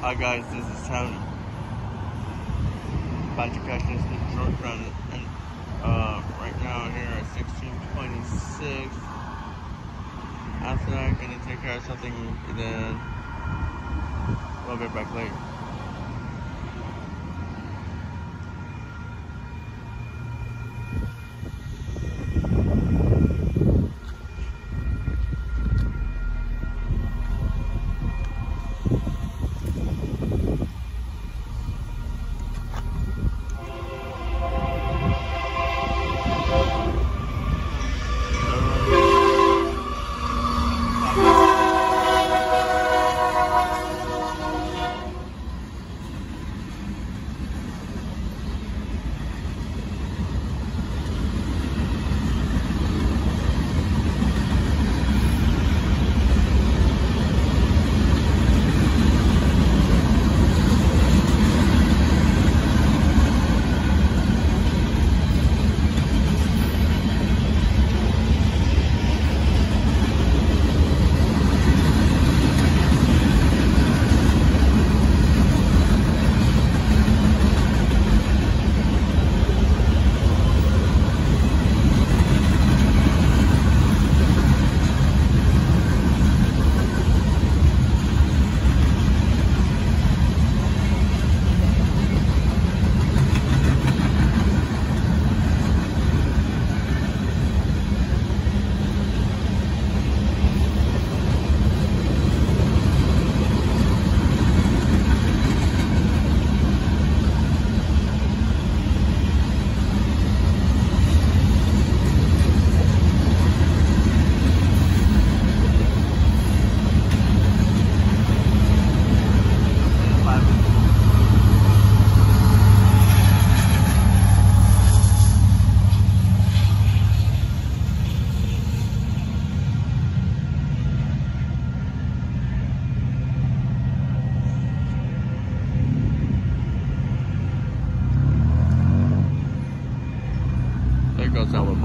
Hi guys, this is Tony. About to catch this short run and uh, right now here at 1626. After that, I'm gonna take care of something and then we'll be back later. There goes our